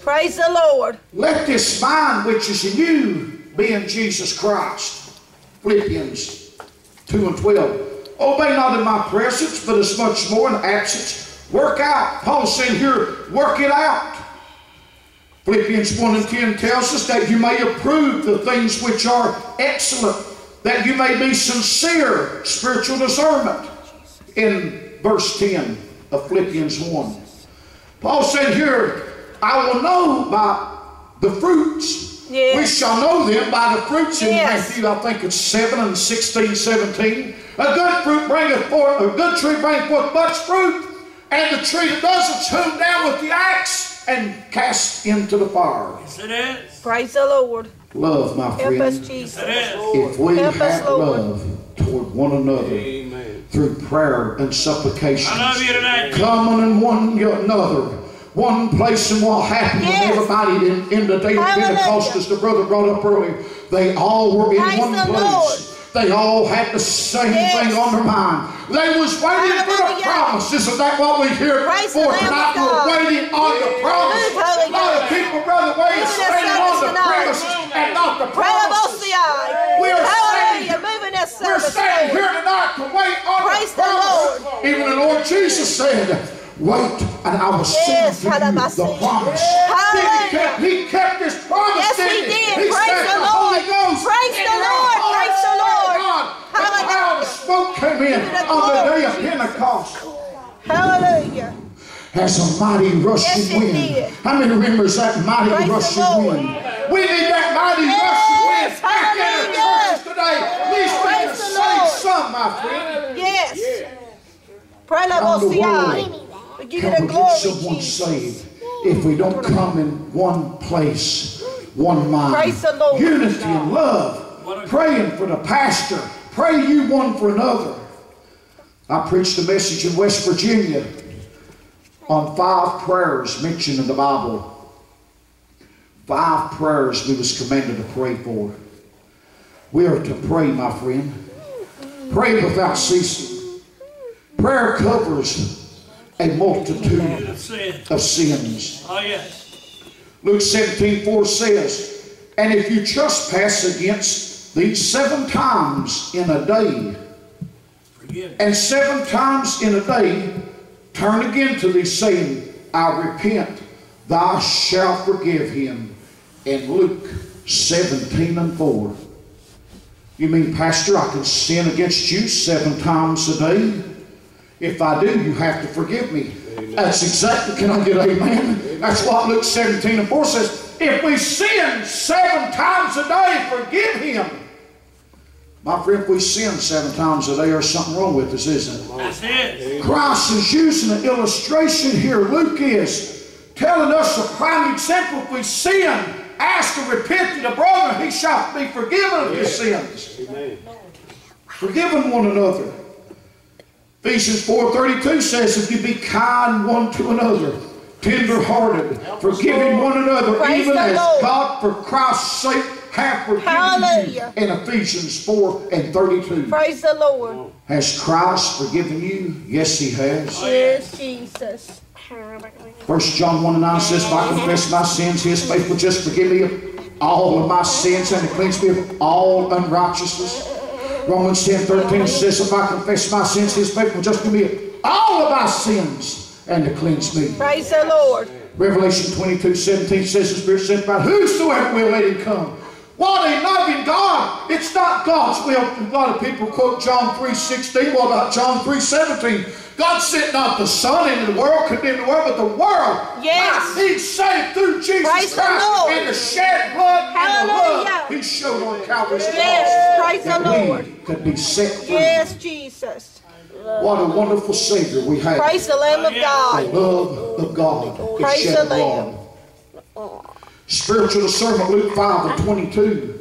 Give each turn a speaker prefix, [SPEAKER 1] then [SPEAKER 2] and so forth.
[SPEAKER 1] Praise the Lord.
[SPEAKER 2] Let this mind which is in you be in Jesus Christ. Philippians 2 and 12. Obey not in my presence, but as much more in absence. Work out. Paul said here, work it out. Philippians 1 and 10 tells us that you may approve the things which are excellent, that you may be sincere, spiritual discernment. In verse 10 of Philippians 1. Paul said here, I will know by the fruits.
[SPEAKER 1] Yes.
[SPEAKER 2] We shall know them by the fruits in
[SPEAKER 1] Yes.
[SPEAKER 2] Matthew, I think it's 7 and 16, 17. A good fruit bringeth forth, a good tree bringeth forth much fruit, and the tree that doesn't hewn down with the axe and cast into the fire.
[SPEAKER 3] Yes, it is.
[SPEAKER 1] Praise the Lord.
[SPEAKER 2] Love, my
[SPEAKER 1] Help
[SPEAKER 2] friend.
[SPEAKER 1] us,
[SPEAKER 3] It
[SPEAKER 1] Jesus.
[SPEAKER 3] is.
[SPEAKER 2] If we
[SPEAKER 1] Help us,
[SPEAKER 2] have
[SPEAKER 1] Lord.
[SPEAKER 2] love toward one another
[SPEAKER 4] Amen.
[SPEAKER 2] through prayer and supplication,
[SPEAKER 3] I love you tonight.
[SPEAKER 2] coming in one another, one place, and what happened
[SPEAKER 1] Yes.
[SPEAKER 2] everybody in, in the day of
[SPEAKER 1] Hallelujah.
[SPEAKER 2] Pentecost, as the brother brought up earlier, they all were in
[SPEAKER 1] Praise
[SPEAKER 2] one
[SPEAKER 1] the
[SPEAKER 2] place.
[SPEAKER 1] Lord.
[SPEAKER 2] They all had the same
[SPEAKER 1] Yes.
[SPEAKER 2] thing on their mind. They was waiting for the promise. Isn't that what we hear
[SPEAKER 1] Praise
[SPEAKER 2] for
[SPEAKER 1] the
[SPEAKER 2] tonight? We're waiting on the promise.
[SPEAKER 1] Holy
[SPEAKER 2] A lot of people, brother, wait,
[SPEAKER 1] Move in this
[SPEAKER 2] standing on the premises and not the promises. We are
[SPEAKER 1] Hallelujah.
[SPEAKER 2] standing-
[SPEAKER 1] Move
[SPEAKER 2] We're standing here tonight to wait on
[SPEAKER 1] Praise
[SPEAKER 2] the
[SPEAKER 1] the
[SPEAKER 2] promise.
[SPEAKER 1] Lord.
[SPEAKER 2] Even the Lord Jesus said, Wait, and I will send
[SPEAKER 1] Yes,
[SPEAKER 2] to you the promise.
[SPEAKER 1] Hallelujah.
[SPEAKER 2] He kept, he kept his promise.
[SPEAKER 1] Yes, he
[SPEAKER 2] didn't. He
[SPEAKER 1] Praise the Lord.
[SPEAKER 2] Ghost.
[SPEAKER 1] Praise the Lord. Praise the Lord.
[SPEAKER 2] God, the cloud of smoke came in
[SPEAKER 1] Give it a
[SPEAKER 2] on the day of Pentecost.
[SPEAKER 1] Hallelujah.
[SPEAKER 2] As a mighty rushing
[SPEAKER 1] Yes,
[SPEAKER 2] wind. How many remembers that mighty
[SPEAKER 1] Praise
[SPEAKER 2] rushing wind? We need that mighty
[SPEAKER 1] Yes,
[SPEAKER 2] rushing wind back in the churches today. At least we
[SPEAKER 1] Praise
[SPEAKER 2] can
[SPEAKER 1] the
[SPEAKER 2] save some, my friend.
[SPEAKER 1] Yes. Pray la give
[SPEAKER 2] we get
[SPEAKER 1] glory,
[SPEAKER 2] someone saved if we don't come in one place, one mind?
[SPEAKER 1] Praise the Lord.
[SPEAKER 2] Unity and love. Praying for the pastor. Pray you one for another. I preached a message in West Virginia on five prayers mentioned in the Bible. Five prayers we was commanded to pray for. We are to pray, my friend. Pray without ceasing. Prayer covers a multitude
[SPEAKER 3] Of
[SPEAKER 2] sins.
[SPEAKER 3] Oh, yes.
[SPEAKER 2] Luke 17 4 says, And if you trespass against these seven times in a day,
[SPEAKER 3] Forgive.
[SPEAKER 2] and seven times in a day, turn again to thee, saying, I repent, thou shalt forgive him. In Luke 17 and 4. You mean, Pastor, I can sin against you seven times a day? If I do, you have to forgive me. That's exactly, can I get amen? That's what Luke 17 and 4 says. If we sin seven times a day, forgive him. My friend, if we sin seven times a day, there's something wrong with us, isn't it?
[SPEAKER 3] That's it.
[SPEAKER 2] Christ is using an illustration here. Luke is telling us a prime example. If we sin, ask to repent to the brother, he shall be forgiven of his sins.
[SPEAKER 4] Amen.
[SPEAKER 2] Forgiving one another. Ephesians 4.32 says, if you be kind one to another, tender-hearted, forgiving one another,
[SPEAKER 1] Praise
[SPEAKER 2] even as
[SPEAKER 1] Lord.
[SPEAKER 2] God for Christ's sake hath forgiven
[SPEAKER 1] Hallelujah.
[SPEAKER 2] you. In Ephesians 4 and 32.
[SPEAKER 1] Praise the Lord.
[SPEAKER 2] Has Christ forgiven you? Yes, he has.
[SPEAKER 1] Yes, Jesus.
[SPEAKER 2] 1 John 1 and 9 says, If I confess my sins, he is faithful just forgive me of all of my sins and to cleanse me of all unrighteousness. Romans 10 13 says, If I confess my sins, he is faithful just to me all of my sins and to cleanse me.
[SPEAKER 1] Praise the Lord.
[SPEAKER 2] Revelation 22 17 says, The Spirit said, About whosoever will let him come. What a loving God. It's not God's will. A lot of people quote John 3 16. Well, not John 3 17. God sent not the Son into the world, condemned the world, but the world
[SPEAKER 1] Yes.
[SPEAKER 2] be saved through Jesus
[SPEAKER 1] Praise the
[SPEAKER 2] Christ
[SPEAKER 1] Lord.
[SPEAKER 2] and the shed blood and the
[SPEAKER 1] Hallelujah.
[SPEAKER 2] love He showed on Calvary's cross.
[SPEAKER 1] Yes, praise the Lord.
[SPEAKER 2] we could be set free.
[SPEAKER 1] Yes, Jesus.
[SPEAKER 2] What a wonderful Savior we have.
[SPEAKER 1] Praise the Lamb of God.
[SPEAKER 2] The love of God.
[SPEAKER 1] Praise
[SPEAKER 2] shed
[SPEAKER 1] the Lamb.
[SPEAKER 2] Spiritual discernment, Luke 5 and 22.